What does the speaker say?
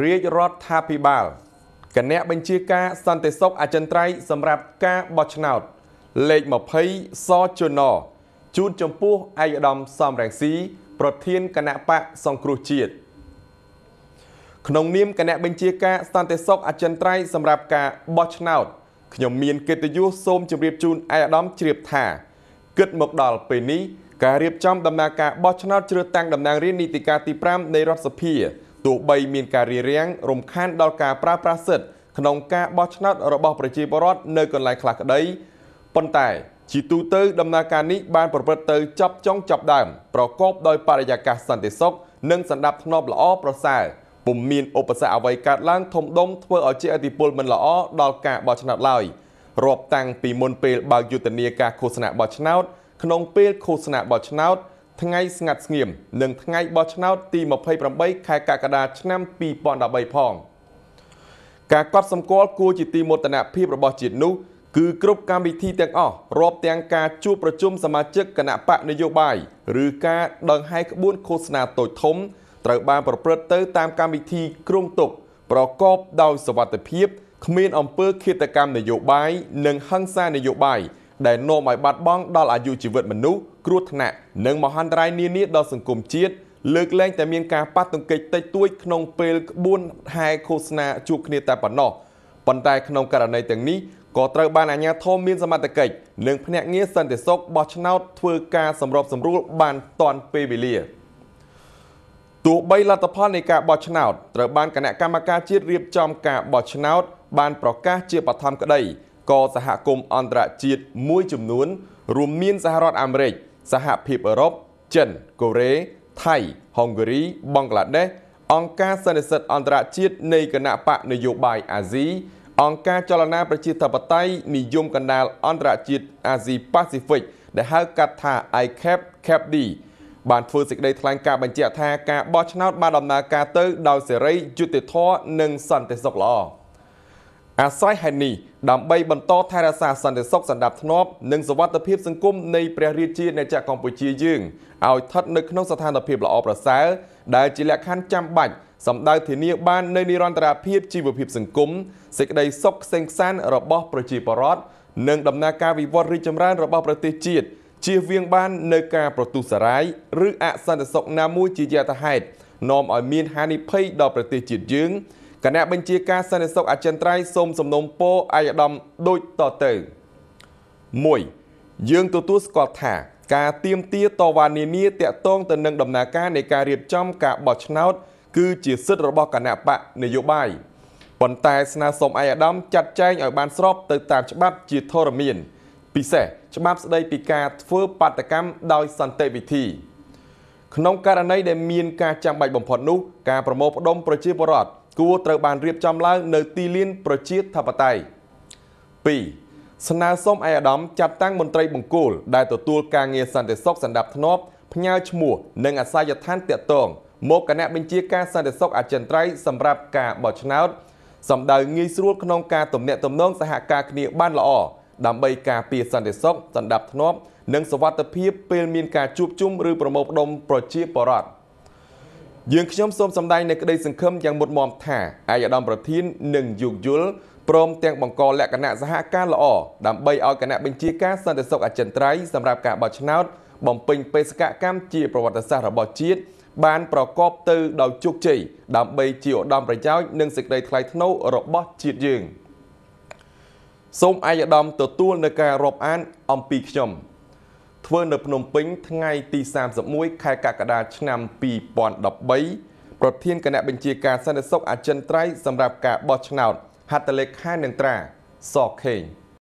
រាជរដ្ឋាភិបាលគណៈបញ្ជាការសន្តិសុខអចិន្ត្រៃយ៍សម្រាប់ការបោះឆ្នោត លេខ20សជនជូនចំពោះឯកឧត្តមសំរងស៊ីប្រធានគណៈបកសង្គ្រោះជាតិក្នុងនាមគណៈបញ្ជាការសន្តិសុខអចិន្ត្រៃយ៍សម្រាប់ការបោះឆ្នោតខ្ញុំមានកិត្តិយសសូមជម្រាបជូនឯកឧត្តមជ្រាបថាគិតមកដល់ពេលនេះការរៀបចំដំណើរការបោះឆ្នោតជ្រើសតាំងតំណាងរាស្ត្រនីតិកាលទី5នៃរដ្ឋសភា ទោះបីមានការរារាំងរំខានដល់ការប្រើប្រាស់សិទ្ធិក្នុងការបោះឆ្នោតរបស់ប្រជាពលរដ្ឋនៅកន្លែងខ្លះក្តីប៉ុន្តែជាទូទៅដំណើរការនេះបានប្រព្រឹត្តទៅចប់ចុងចប់ដើមប្រកបដោយបរិយាកាសសន្តិសុខនិងសណ្ដាប់ធ្នាប់ល្អប្រសើរពុំមានឧបសគ្គអ្វីកើតឡើងធំដុំធ្វើឲ្យជាអតិពលមិនល្អដល់ការបោះឆ្នោតឡើយរាប់តាំងពីមុនពេលបើកយុទ្ធនាការឃោសនាបោះឆ្នោតក្នុងពេលឃោសនាបោះឆ្នោត ថ្ងៃស្ងាត់ស្ងៀមនិងថ្ងៃបោះឆ្នោតទី28ខែកក្កដាឆ្នាំ2013ផងការកត់សម្គាល់គួរជាទីមោទនភាពរបស់ជាតិនោះគឺគ្រប់កម្មវិធីទាំងអស់រាប់ទាំងការជួបប្រជុំសមាជិកគណៈបកនយោបាយឬការដង្ហែក្បួនឃោសនាតូចធំត្រូវបានប្រព្រឹត្តទៅតាមកម្មវិធីគ្រងទុកប្រកបដោយសវត្ថិភាពគ្មានអំពើឃាតកម្មនយោបាយនិងហិង្សានយោបាយ ដែលនាំឲ្យបាត់បង់ដល់អាយុជីវិតមនុស្សគ្រោះថ្នាក់និងមហន្តរាយនានាដល់សង្គមជាតិលើកលែងតែមានការប៉ះទង្គិចតិចតួចក្នុងពេលក្បួនហែឃោសនាជួបគ្នាតែប៉ុណ្ណោះប៉ុន្តែក្នុងករណីទាំងនេះក៏ត្រូវបានអាជ្ញាធរមានសមត្ថកិច្ចនិងភ្នាក់ងារសន្តិសុខបោះឆ្នោតធ្វើការសម្របសម្រួលបានទាន់ពេលវេលាទោះបីលទ្ធផលនៃការបោះឆ្នោតត្រូវបានគណៈកម្មការជាតិរៀបចំការបោះឆ្នោតបានប្រកាសជាបឋមក្តី ក៏សហគមន៍អន្តរជាតិមួយចំនួន រួមមានសហរដ្ឋអាមេរិកសហភាពអឺរ៉ុបចិនកូរ៉េថៃហុងហ្គារីបង់ក្លាដេសអង្គការសន្និសិទអន្តរជាតិនៃគណៈបកនយោបាយអាស៊ីអង្គការចលនាប្រជាធិបតេយ្យនិយមកណ្ដាលអន្តរជាតិអាស៊ីប៉ាស៊ីហ្វិកដែលហៅកាត់ថា ICAP CAPD បានធ្វើសេចក្តីថ្លែងការណ៍បញ្ជាក់ថាការបោះឆ្នោតបានដំណើរការទៅដោយសេរីយុត្តិធម៌និងសន្តិសុខល្អអាស្រ័យហេតុនេះ ដើម្បីបន្តថែរក្សាសន្តិសុខសណ្ដាប់ធ្នាប់និងសុវត្ថិភាពសង្គមនៃព្រះរាជាណាចក្រកម្ពុជាយើងឲ្យស្ថិតនៅក្នុងស្ថានភាពល្អប្រសើរដែលជាលក្ខខណ្ឌចាំបាច់សម្ដៅធានាបាននៅនិរន្តរភាពជីវភាពសង្គមសេចក្តីសុខក្សេងខ្សាន្តរបស់ប្រជាពលរដ្ឋនិងដំណើរការវិវត្តរីកចម្រើនរបស់ប្រទេសជាតិជៀសវាងបាននៅការប្រទុសរាយឬអសន្តិសុខណាមួយជាយថាហេតុនាំឲ្យមានហានិភ័យដល់ប្រទេសជាតិយើង គណៈបញ្ជាការសន្តិសុខអចិន្ត្រៃយ៍សូមសំណូមពរអាយដាមដូចតទៅ1យើងទទួលស្គាល់ថាការទៀមទាតវ៉ានានាតាក់ទងទៅនឹងដំណើរការនៃការរៀបចំការបោះឆ្នោត គឺជាសិទ្ធិរបស់គណៈបកនយោបាយប៉ុន្តែស្នើសុំឯកឧត្តមចាត់ចែងឲ្យបានស្របទៅតាមច្បាប់ជាធរមាន ពិសេសច្បាប់ស្តីពីការធ្វើបាតកម្មដោយសន្តិវិធី ក្នុងករណីដែលមានការចាំបាច់បំផុតនោះការប្រមូលផ្ដុំប្រជាពលរដ្ឋគួរត្រូវបានរៀបចំឡើងនៅទីលានប្រជាធិបតេយ្យ2ស្នើសុំឯកឧត្តមចាត់តាំងមន្ត្រីបង្គោលដែលទទួលការងារសន្តិសុខសណ្ដាប់ធ្នាប់ផ្ញើឈ្មោះនិងអាសយដ្ឋានតាក់ទងមកគណៈបញ្ជាការសន្តិសុខអចិន្ត្រៃយ៍សម្រាប់ការបោះឆ្នោតសម្ដៅងាយស្រួលក្នុងការទំនាក់ទំនងសហការគ្នាបានល្អដើម្បីការពារសន្តិសុខសណ្ដាប់ធ្នាប់ និងសុវត្ថិភាពពេលមានការជួបជុំឬប្រមូលផ្ដុំប្រជាពលរដ្ឋយើងខ្ញុំសូមសម្ដែងនៅក្តីសង្ឃឹមយ៉ាងមុតមមថាអាយដាមប្រធាននឹងយោគយល់ព្រមទាំងបង្កលក្ខណៈសហការល្អដើម្បីឲ្យគណៈបញ្ជាការសន្តិសុខអចិន្ត្រៃយ៍សម្រាប់ការបោះឆ្នោតបំពេញបេសកកម្មជាប្រវត្តិសាស្ត្ររបស់ជាតិបានប្រកបទៅដោយជោគជ័យដើម្បីជាឧត្តមប្រយោជន៍និងសេចក្តីថ្លៃថ្នូររបស់ជាតិយើងសូមអាយដាមទទួលនៅការរាប់អានអំពីខ្ញុំ ធ្វើនៅភ្នំពេញថ្ងៃទី31ខែកក្កដាឆ្នាំ2013ប្រធានគណៈបញ្ជាការសន្តិសុខអចិន្ត្រៃយ៍សម្រាប់ការបោះឆ្នោតហត្ថលេខានិងត្រាសខេង